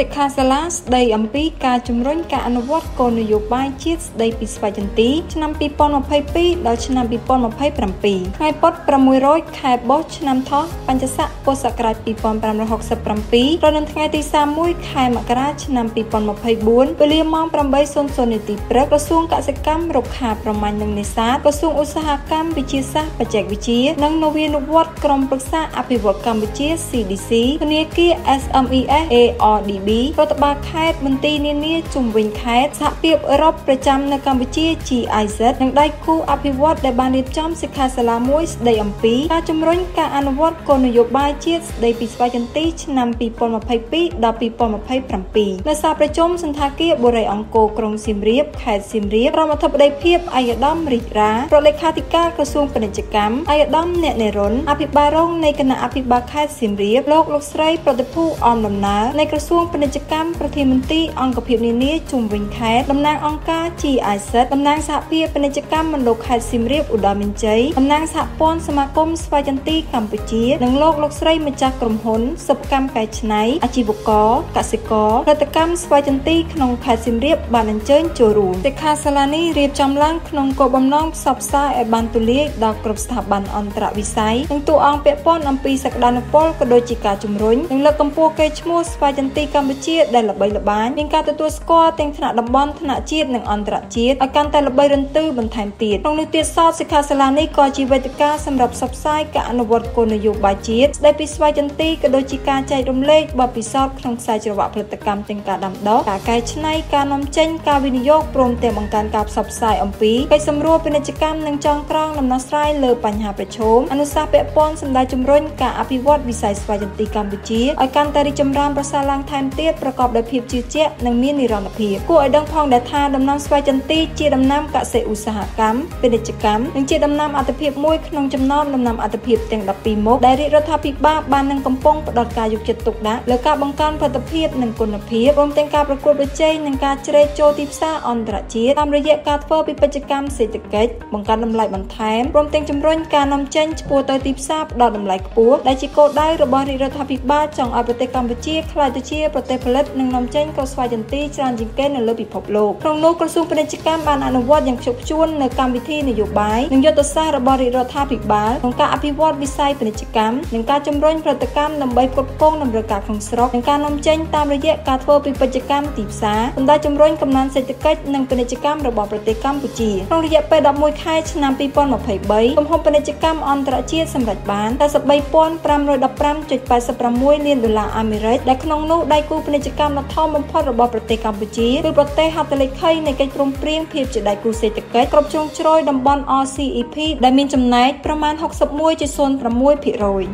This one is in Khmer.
សិក្ខាសាលាស្ដីអំពីការជំរុញការអនុវត្តគោលនយោបាយជាតិស្ដីពីស្វ័យចន្ទីឆ្នាំ2022ដល់ឆ្នាំ2027ថ្ងៃពុធ600ខែបុស្សឆ្នាំថោះបញ្ញស័កពុទ្ធសករាជ2567ត្រូវនៅថ្ងៃទី31ខែមករាឆ្នាំ2024វេលាម៉ោង8:00នាទីព្រឹកក្រសួងកសិកម្មរុក្ខាប្រមាញ់និងនេសាទក្រសួងឧស្សាហកម្មវិទ្យាសាស្ត្របច្ចេកវិទ្យានិងនវានុវត្តន៍ក្រុមប្រឹក្សាអភិវឌ្ឍកម្ពុជា CDC ធនាគារ SMES ARDB រដ្ឋបាលខេត្តមន្ទីរនានាជុំវិញខេត្តសហភាពអឺរ៉ុបប្រចាំនៅកម្ពុជា GIZ និងដៃគូអភិវឌ្ឍន៍ដែលបានរៀបចំសិក្ខាសាលាមួយស្ដីអំពីការជំរុញការអនុវត្តគោលនយោបាយជាតិស្ដីពីស្វ័យចន្ទីឆ្នាំ2022ដល់2027នៅសាលប្រជុំសន្តាគារបូរីអង្គរក្រុងសៀមរាបខេត្តសៀមរាបរដ្ឋមន្ត្រីបដិភាពអាយដាមរិទ្ធរារដ្ឋលេខាធិការក្រសួងពាណិជ្ជកម្មអាយដាមអ្នកនេរុនអភិបាលរងនៃគណៈអភិបាលខេត្តសៀមរាបលោកលោកស្រីប្រតិភូអមដំណើរនៃក្រសួងពាណិជ្ជកម្មប្រធានមន្ត្រីអង្គភាពនានាជុំវិញខេត្តតំណាងអង្គការ GIZ តំណាងសហភាពពាណិជ្ជកម្មមណ្ឌលខេត្តសៀមរាបឧត្តរមានជ័យតំណាងសហព័ន្ធសមាគមស្វ័យចន្ទីកម្ពុជានិងលោកលោកស្រីម្ចាស់ក្រុមហ៊ុនសិប្បកម្មកែច្នៃអាជីវករកសិករផលិតកម្មស្វ័យចន្ទីក្នុងខេត្តសៀមរាបបានអញ្ជើញចូលរួមសិក្ខាសាលានេះរៀបចំឡើងក្នុងគោលបំណងផ្សព្វផ្សាយឲ្យបានទូលាយដល់គ្រប់ស្ថាប័នអន្តរវិស័យនិងតួអង្គពាក់ព័ន្ធអំពីសក្តានុពលក៏ដូចជាការជំរុញនិងលើកកម្ពស់កេរ្តិ៍ឈ្មោះស្វ័យចន្ទីកម្ពុជាដែលល្បីល្បាញមានការទទួលស្គាល់ទាំងថ្នាក់តំបន់ថ្នាក់ជាតិនិងអន្តរជាតិឲ្យកាន់តែល្បីរន្ទឺបន្ថែមទៀតក្នុងនេះទៀតសោតសិក្ខាសាលានេះក៏ជាវេទិកាសម្រាប់ផ្សព្វផ្សាយការអនុវត្តគោលនយោបាយជាតិស្ដីពីស្វ័យចន្ទីក៏ដូចជាការចែករំលែកបទពិសោធន៍ក្នុងខ្សែច្រវាក់ផលិតកម្មទាំងការដាំដុះការកែច្នៃការនាំចេញការវិនិយោគព្រមទាំងបង្កើនការផ្សព្វផ្សាយអំពីកិច្ចសម្រួលពាណិជ្ជកម្មនិងចងក្រងដំណោះស្រាយលើបញ្ហាប្រឈមអនុសាសន៍ពាក់ព័ន្ធសម្ដៅជំរុញការអភិវឌ្ឍវិស័យស្វ័យចន្ទីកម្ពុជាឲ្យកាន់តែរីកចម្រើនប្រសើរឡើងថែមទៀតប្រកបដោយភាពជឿជាក់និងមាននិរន្តរភាពគួរឲ្យដឹងផងដែរថាដំណាំស្វ័យចន្ទីជាដំណាំកសិឧស្សាហកម្មពាណិជ្ជកម្មនិងជាដំណាំអត្ថិភាពមួយក្នុងចំណោមដំណាំអត្ថិភាពទាំង12មុខដែលរាជរដ្ឋាភិបាលបាននឹងកំពុងផ្តល់ការយកចិត្តទុកដាក់លើការបង្កើនផលិតភាពនិងគុណភាពរួមទាំងការប្រកួតប្រជែងនិងការជ្រែកចូលទីផ្សារអន្តរជាតិតាមរយៈការធ្វើពិពិជ្ជកម្មសេដ្ឋកិច្ចបង្កើនតម្លៃបន្ថែមព្រមទាំងជំរុញការនាំចេញឆ្ពោះទៅទីផ្សារផ្ដល់តម្លៃខ្ពស់ដែលជាគោលដៅរបស់រាជរដ្ឋាភិបាលចង់ឲ្យប្រទេសកម្ពុជាក្លាយទៅជាប្រទេសផលិតនិងនាំចេញក្រូចស្វាយចន្ទីច្រើនជាងគេនៅលើពិភពលោកក្នុងនោះក្រសួងពាណិជ្ជកម្មបានអនុវត្តយ៉ាងខ្ជាប់ខ្ជួននៅកម្មវិធីនយោបាយនិងយុទ្ធសាស្ត្ររបស់រាជរដ្ឋាភិបាលក្នុងការអភិវឌ្ឍវិស័យពាណិជ្ជកម្មនិងការជំរុញផលិតកម្មដើម្បីផ្គត់ផ្គង់តម្រូវការក្នុងស្រុកនិងការនាំចេញតាមរយៈការធ្វើពិពិជ្ជកម្មទីផ្សារសម្ដៅជំរុញកំណើនសេដ្ឋកិច្ចនិងពាណិជ្ជកម្មរបស់ប្រទេសកម្ពុជាក្នុងរយៈពេល11ខែឆ្នាំ2023ទំហំពាណិជ្ជកម្មអន្តរជាតិសម្រេចបាន43,515.86លានដុល្លារអាមេរិកដែលក្នុងនោះដៃគូពាណិជ្ជកម្មដ៏ធំបំផុតរបស់ប្រទេសកម្ពុជាគឺប្រទេសហត្ថលេខីនៃកិច្ចព្រមព្រៀងភាពជាដៃគូសេដ្ឋកិច្ចគ្រប់ជ្រុងជ្រោយតំបន់ RCEP ដែលមានចំណែកប្រមាណ61.06%ភាគរយ